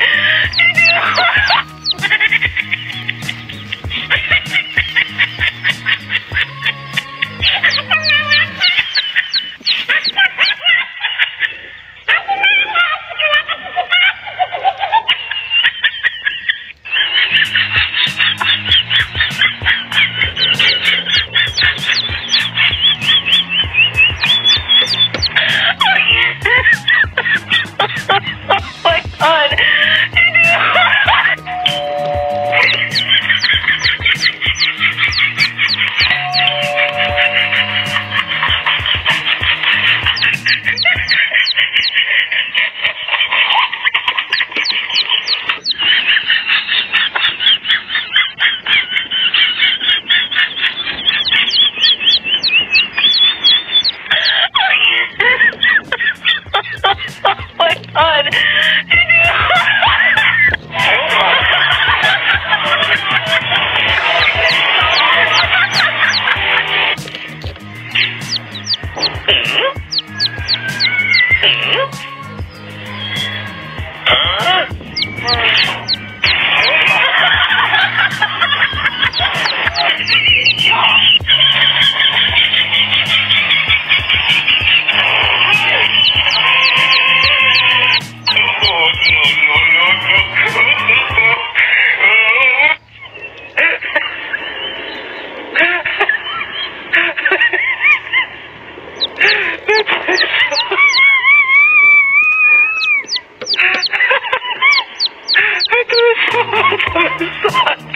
Yeah. Two. 这是什么